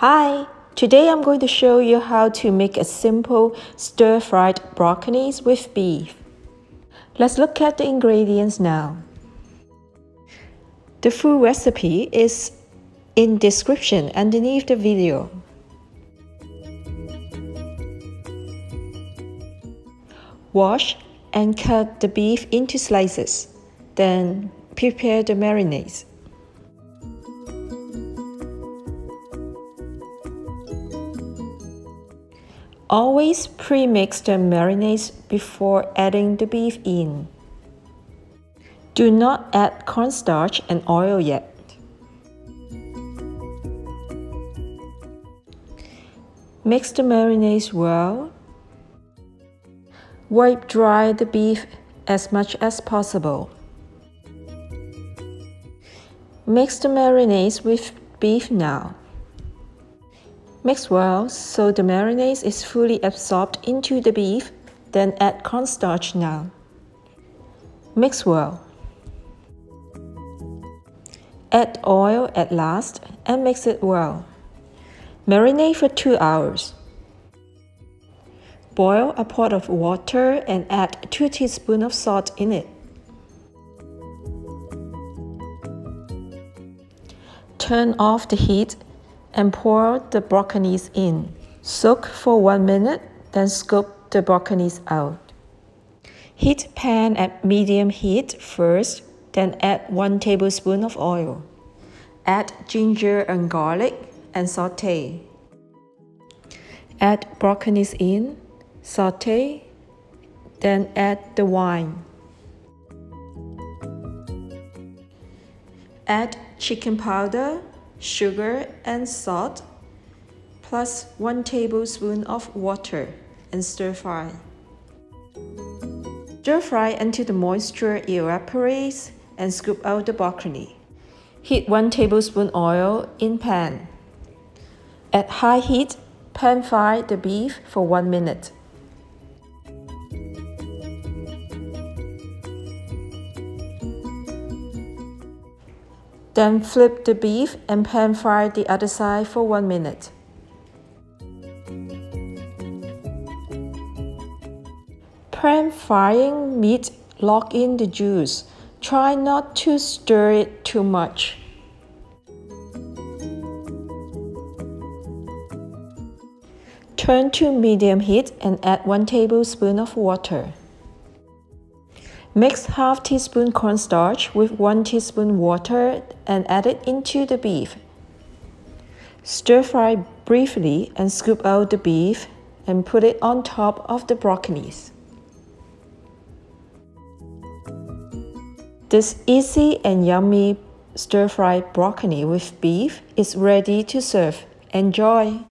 Hi, today I'm going to show you how to make a simple stir-fried broccoli with beef. Let's look at the ingredients now. The full recipe is in description underneath the video. Wash and cut the beef into slices. Then prepare the marinades. Always pre-mix the marinades before adding the beef in. Do not add cornstarch and oil yet. Mix the marinades well. Wipe dry the beef as much as possible. Mix the marinades with beef now. Mix well so the marinade is fully absorbed into the beef, then add cornstarch now. Mix well. Add oil at last and mix it well. Marinate for 2 hours. Boil a pot of water and add 2 teaspoons of salt in it. Turn off the heat and pour the broccolis in. Soak for 1 minute, then scoop the broccolis out. Heat pan at medium heat first, then add 1 tablespoon of oil. Add ginger and garlic and saute. Add broccolis in, saute, then add the wine. Add chicken powder, sugar and salt, plus 1 tablespoon of water and stir fry. Stir fry until the moisture evaporates and scoop out the broccoli. Heat 1 tablespoon oil in pan. At high heat, pan fry the beef for 1 minute. Then flip the beef and pan fry the other side for 1 minute. Pan frying meat lock in the juice. Try not to stir it too much. Turn to medium heat and add 1 tablespoon of water. Mix half teaspoon cornstarch with 1 teaspoon water and add it into the beef. Stir fry briefly and scoop out the beef and put it on top of the broccolis. This easy and yummy stir-fried broccoli with beef is ready to serve. Enjoy!